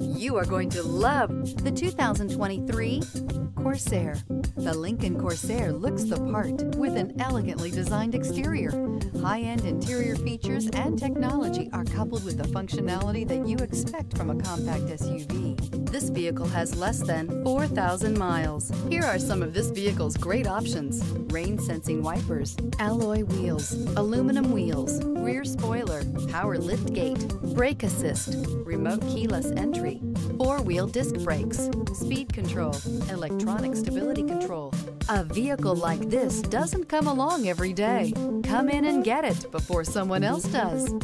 You are going to love the 2023 Corsair. The Lincoln Corsair looks the part with an elegantly designed exterior. High-end interior features and technology are coupled with the functionality that you expect from a compact SUV. This vehicle has less than 4,000 miles. Here are some of this vehicle's great options. Rain sensing wipers, alloy wheels, aluminum wheels, rear spoiler, power lift gate, brake assist, remote keyless entry, four-wheel disc brakes, speed control, electronic stability control. A vehicle like this doesn't come along every day. Come in and get it before someone else does.